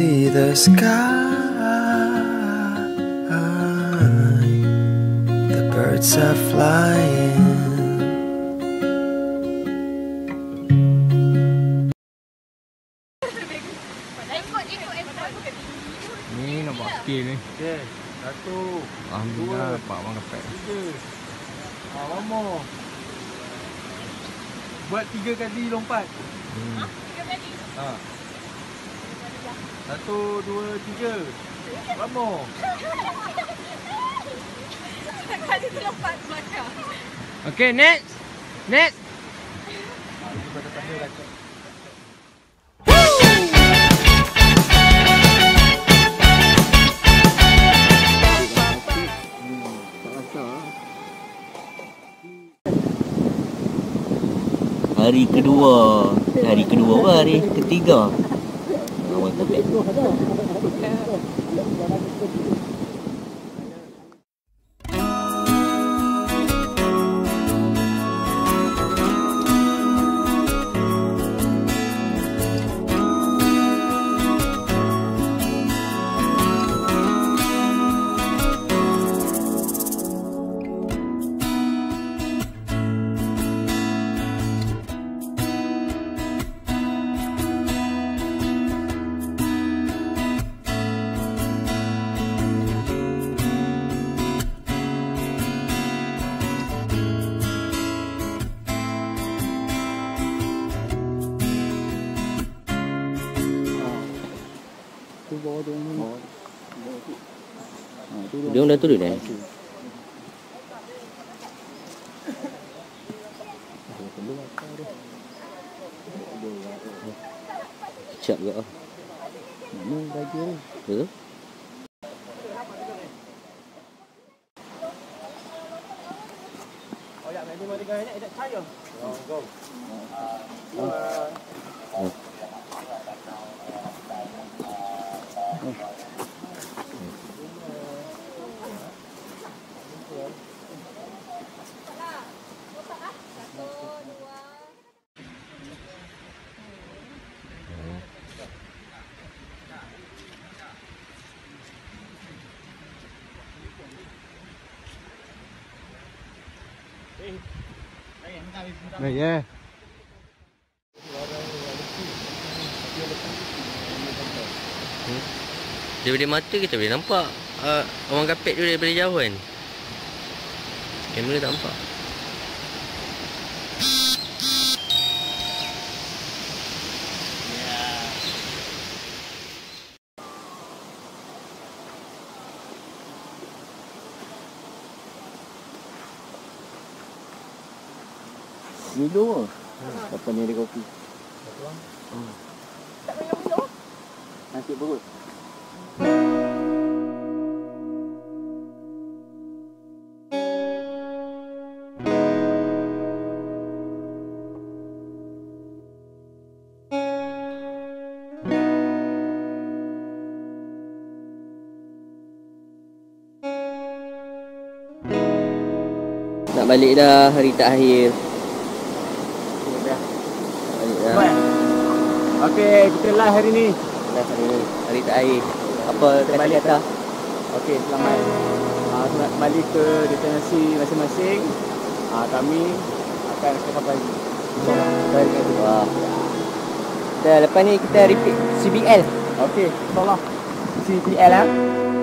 can see the sky. The birds are flying. Ni nak buat skill ni. Okey, satu, Alhamdulillah dapat abang kapek. tiga. Ah, one more. Buat tiga kali lompat. Hmm. Ha. Satu, dua, tiga. One more. Okay, next. Next. Hari kedua Hari kedua apa hari ketiga ど。う Dia orang dah turun dah Cak ke ah Mana baju ni Betul Baik ya. Daripada mata kita boleh nampak uh, Orang kapek tu daripada jauh kan Kamera tak nampak Milo Apa ni ada kopi? Nasi perut. Nak balik dah hari terakhir Balik dah Okey, kita live hari ni. Dah hari ni Hari terakhir Apa Kita balik kata-kata Okey, selamat. Ah, selamat kembali ke destinasi masing-masing. Ah, kami akan cakap lagi. InsyaAllah. Wah Dah lepas ni kita repeat CBL Okey, insyaAllah. CPL ah. Cucu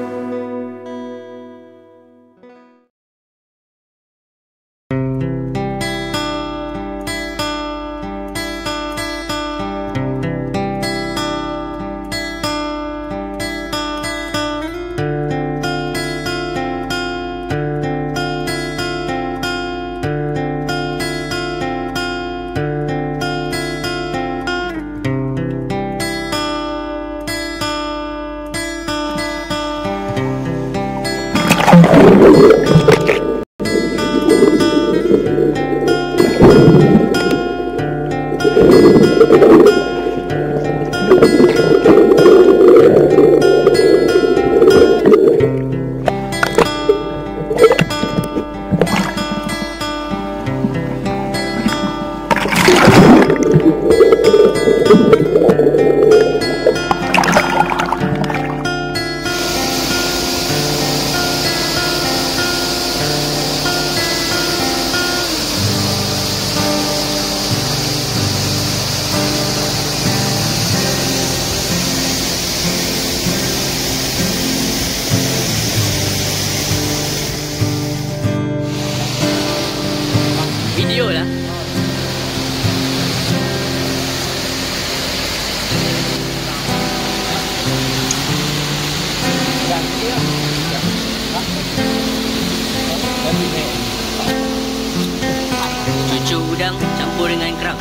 Dengan kerang.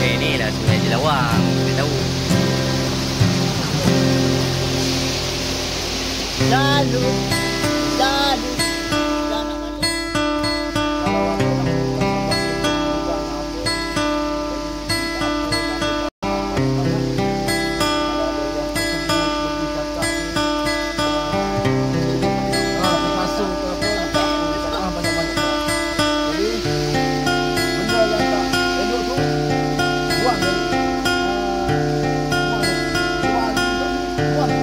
Eh ni dah sungai Jelawang. Kita tahu. Lalu, One.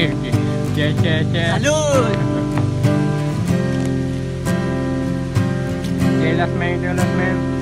Share dulu. Okey, okey. Share, share, share.